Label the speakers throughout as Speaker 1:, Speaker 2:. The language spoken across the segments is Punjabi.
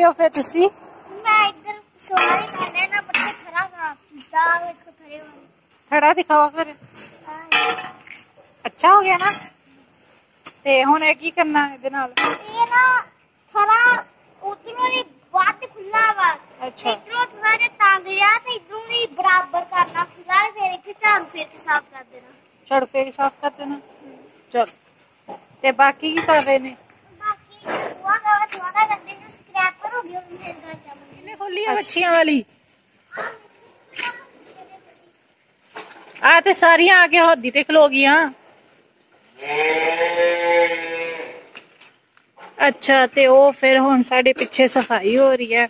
Speaker 1: ਰਹੇ ਹੋ ਫਿਰ ਤੁਸੀਂ?
Speaker 2: ਮੈਂ ਇੱਧਰ ਸਵਾਰੀ ਕਰ ਰਿਹਾ ਨਾ ਬੱਚੇ ਖੜਾ ਨਾ ਦਾ ਵੇਖੋ ਖੜੇ ਹੋਏ
Speaker 1: ਖੜਾ ਦਿਖਾਓ ਫਿਰ। ਅੱਛਾ ਹੋ ਗਿਆ ਨਾ? ਤੇ ਹੁਣ ਇਹ ਕੀ ਕਰਨਾ ਇਹਦੇ ਨਾਲ?
Speaker 2: ਇਹ ਨਾ ਖੜਾ ਉਧਰੋਂ ਦੀ ਵੱਧ ਖੁੱਲਾ ਵਾ।
Speaker 1: ਅੱਛਾ।
Speaker 2: ਇਧਰੋਂ ਥੋੜਾ ਜਿਹਾ ਤੰਗ ਰਿਹਾ ਤੇ ਇਧਰੋਂ ਵੀ ਬਰਾਬਰ ਕਰਨਾ ਖੁੱਲਾ ਤੇ ਫਿਰ ਇੱਥੇ ਝਾਂਗ ਫੇਰ ਕੇ ਸਾਫ਼ ਕਰ ਦੇਣਾ।
Speaker 1: ਛੜ ਫੇਰ ਸਾਫ਼ ਕਰ ਦੇਣਾ। ਚਲ। ਤੇ ਬਾਕੀ ਕੀ ਕਰ ਰਹੇ ਨੇ
Speaker 2: ਬਾਕੀ ਉਹ ਨਾ ਸਵਾਦਾ ਕਰਦੇ ਜੋ ਸਕ੍ਰੈਪਰ ਹੋ ਗਿਆ ਉਹ ਮੇਰੇ ਦਾ ਚਾਹ
Speaker 1: ਇਹਨੇ ਖੋਲੀ ਆ ਮੱਛੀਆਂ ਵਾਲੀ। ਆ ਤੇ ਸਾਰੀਆਂ ਆ ਕੇ ਹੋਦੀ ਤੇ ਖਲੋ ਗਈਆਂ। ਅੱਛਾ, ਤੇ ਉਹ ਫਿਰ ਹੁਣ ਸਾਡੇ ਪਿੱਛੇ ਸਫ਼ਾਈ ਹੋ ਰਹੀ ਹੈ।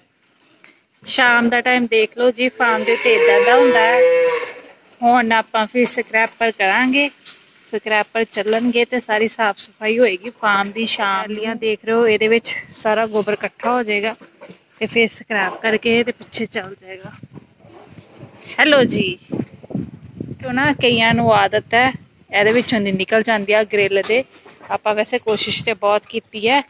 Speaker 1: ਸ਼ਾਮ ਦਾ ਟਾਈਮ ਦੇਖ ਲਓ ਜੀ ਫਾਰਮ ਦੇ ਉੱਤੇ ਇਦਾਂ ਦਾ ਹੁੰਦਾ ਹੈ। ਹੁਣ ਆਪਾਂ ਫਿਰ ਸਕ੍ਰੈਪਰ ਕਰਾਂਗੇ। ਸਕ੍ਰੈਪਰ ਚੱਲਣਗੇ ਤੇ ਸਾਰੀ ਸਾਫ਼ ਸਫ਼ਾਈ ਹੋਏਗੀ। ਫਾਰਮ ਦੀ ਸ਼ਾਮ ਲੀਆਂ ਦੇਖ ਰਹੇ ਹੋ, ਇਹਦੇ ਵਿੱਚ ਸਾਰਾ ਗੋਬਰ ਇਕੱਠਾ ਹੋ ਜਾਏਗਾ। ਤੇ ਫਿਰ ਸਕ੍ਰੈਪ ਕਰਕੇ ਤੇ ਪਿੱਛੇ ਚੱਲ ਜਾਏਗਾ। ਹੈਲੋ ਜੀ। ਕਿਉਂ ਨਾ ਕਈਆਂ ਨੂੰ ਆਦਤ ਹੈ ਇਹਦੇ ਵਿੱਚੋਂ ਦੀ ਨਿਕਲ ਜਾਂਦੀ ਆ ਗ੍ਰਿਲ ਦੇ। ਆਪਾਂ ਵੈਸੇ ਕੋਸ਼ਿਸ਼ ਤੇ ਬਹੁਤ ਕੀਤੀ ਹੈ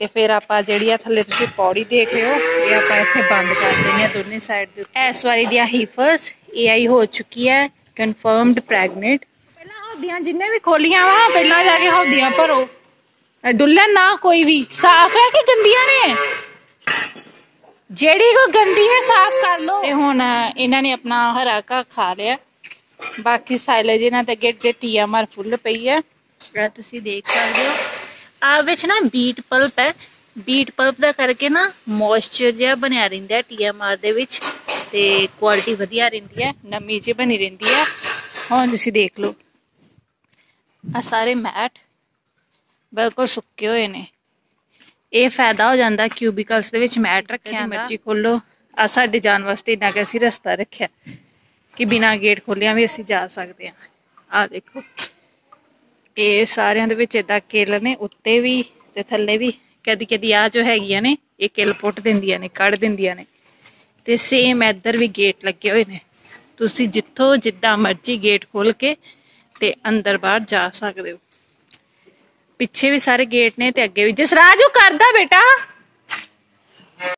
Speaker 1: ਤੇ ਫਿਰ ਆਪਾਂ ਜਿਹੜੀ ਆ ਥੱਲੇ ਤੁਸੀਂ ਪੌੜੀ ਦੇਖ ਰਹੇ ਹੋ ਇਹ ਆਪਾਂ ਇੱਥੇ ਬੰਦ ਕਰ ਦੇਣੀ ਆ ਦੋਨੇ ਸਾਈਡ ਦੇ। ਇਸ ਵਾਰੀ ਦੀ ਹੀਫਰਸ ਏਆਈ ਹੋ ਚੁੱਕੀ ਹੈ ਕਨਫਰਮਡ ਪ੍ਰੈਗਨੈਂਟ ਪਹਿਲਾਂ ਹੌਦੀਆਂ ਜਿੰਨੇ ਵੀ ਖੋਲੀਆਂ ਵਾ ਪਹਿਲਾਂ ਜਾ ਕੇ ਹੌਦੀਆਂ ਭਰੋ। ਡੁੱਲਣ ਨਾ ਕੋਈ ਵੀ। ਸਾਫ਼ ਹੈ ਕਿ ਗੰਦੀਆਂ ਨੇ? ਜਿਹੜੀ ਕੋ ਗੰਦੀ ਹੈ, ਸਾਫ਼ ਕਰ ਲਓ। ਤੇ ਹੁਣ ਇਹਨਾਂ ਨੇ ਆਪਣਾ ਹਰਾ ਘਾਹ ਖਾ ਲਿਆ। ਬਾਕੀ ਸਾਈਲੇਜ ਇਹਨਾਂ ਦੇ ਅੱਗੇ ਅੱਗੇ ਟੀਐਮਆਰ ਫੁੱਲ ਪਈ ਹੈ ਜਿਹੜਾ ਤੁਸੀਂ ਦੇਖ ਸਕਦੇ ਹੋ। ਆ ਵਿੱਚ ਨਾ ਬੀਟ ਪਲਪ ਹੈ। ਬੀਟ ਪਲਪ ਦਾ ਕਰਕੇ ਨਾ ਮੋਇਸਚਰ ਜਿਹਾ ਬਣਿਆ ਰਹਿੰਦਾ ਹੈ ਟੀਐਮਆਰ ਦੇ ਵਿੱਚ। ਤੇ ਕੁਆਲਿਟੀ ਵਧੀਆ ਰਹਿੰਦੀ ਹੈ। ਨਮੀ ਜਿਹੀ ਬਣੀ ਰਹਿੰਦੀ ਹੈ ਹੁਣ ਤੁਸੀਂ ਦੇਖ ਲਓ। ਆ ਸਾਰੇ ਮੈਟ ਬਿਲਕੁਲ ਸੁੱਕੇ ਹੋਏ ਨੇ। ਇਹ ਫਾਇਦਾ ਹੋ ਜਾਂਦਾ ਕਿਊਬਿਕਲਸ ਦੇ ਵਿੱਚ ਮੈਟ ਰੱਖਿਆ ਮਰਜ਼ੀ ਖੋਲੋ। ਆ ਸਾਡੇ ਜਾਣ ਵਾਸਤੇ ਇੰਨਾ ਕਿ ਅਸੀਂ ਰਸਤਾ ਰੱਖਿਆ। ਕਿ ਬਿਨਾ ਗੇਟ ਖੋਲਿਆਂ ਵੀ ਅਸੀਂ ਜਾ ਸਕਦੇ ਹਾਂ। ਆ ਦੇਖੋ। ਇਹ ਸਾਰਿਆਂ ਦੇ ਵਿੱਚ ਇਦਾਂ ਕਿੱਲ ਨੇ ਉੱਤੇ ਵੀ ਤੇ ਥੱਲੇ ਵੀ। ਕਦੀ ਕਦੀ ਆ ਜੋ ਹੈਗੀਆਂ ਨੇ ਇਹ ਕਿੱਲ ਪੁੱਟ ਦਿੰਦੀਆਂ ਨੇ ਕੱਢ ਦਿੰਦੀਆਂ ਨੇ। ਤੇ ਸੇਮ ਇੱਧਰ ਵੀ ਗੇਟ ਲੱਗੇ ਹੋਏ ਨੇ। ਤੁਸੀਂ ਜਿੱਥੋਂ ਜਿੱਦਾਂ ਮਰਜ਼ੀ ਗੇਟ ਖੋਲ ਕੇ ਤੇ ਅੰਦਰ ਬਾਹਰ ਜਾ ਸਕਦੇ ਹੋ। ਪਿੱਛੇ ਵੀ ਸਾਰੇ ਗੇਟ ਨੇ ਤੇ ਅੱਗੇ ਵੀ। ਜਸਰਾਜ ਉਹ ਕਰਦਾ ਬੇਟਾ।